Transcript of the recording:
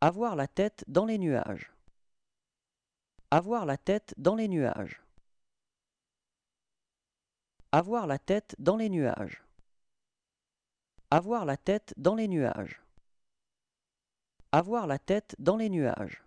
Avoir la tête dans les nuages. Avoir la tête dans les nuages. Avoir la tête dans les nuages. Avoir la tête dans les nuages. Avoir la tête dans les nuages.